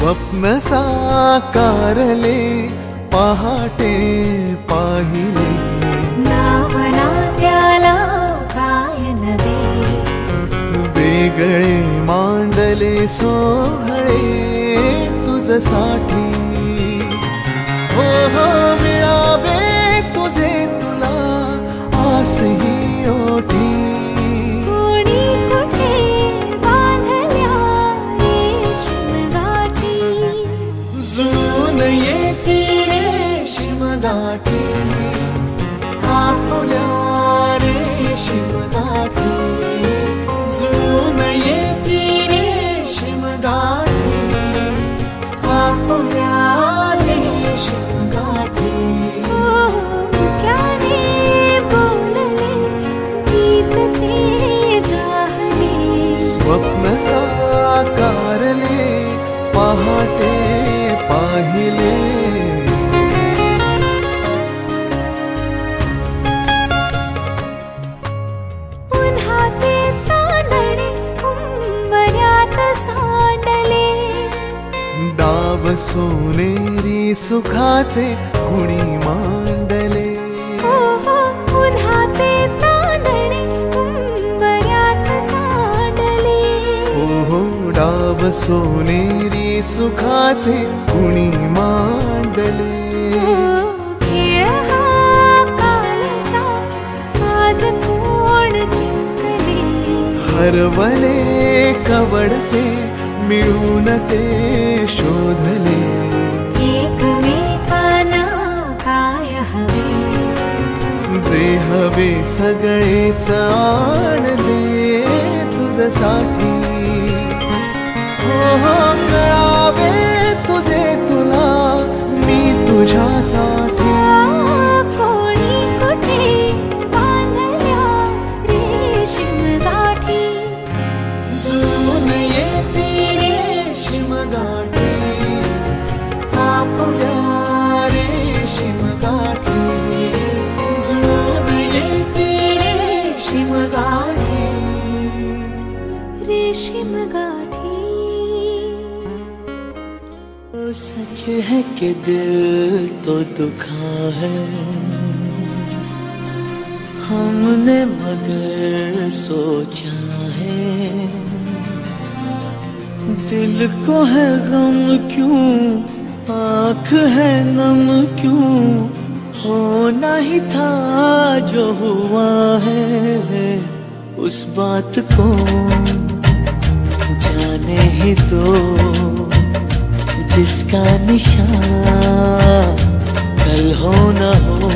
स्वप्न साकारले पहाटे पाहिले. नावना त्याला काय नवे वेगळे मांडले सोहळे तुझसाठी. हो हो मिळावे तुझे तुला आसही पहाटे पाहिले. उन्हाचे चांदणे उंबऱ्यात सांडले. डाव सोनेरी सुखाचे कुणी मांडले. हो, उन्हाचे चांदणे उंबऱ्यात सांडले. हो डाव सोनेरी सुखाचे कुणी मांडले? ओ, खेळ हा कालचा आज कोण जिंकले? हरवले कवडसे मिळून ते शोधले. एकमेकांना काय हवे? जे हवे सगळेच आणले तुझसाठी. हो हो. मी तुझ्यासाठी कोणी कुठे बांधल्या रेशीम गाठी जुळून येते रेशीम गाठी आपुल्या रेशीम गाठी सच है कि दिल तो दुखा है। हमने मगर सोचा है। दिल को है गम क्यों? आँख है नम क्यों? होना ही था जो हुआ है। उस बात को जाने ही दो। जिसका निशान कल हो ना हो,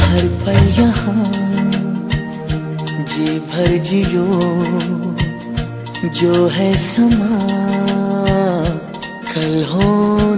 हर पल यहाँ। जी भर जियो जो है समा, कल हो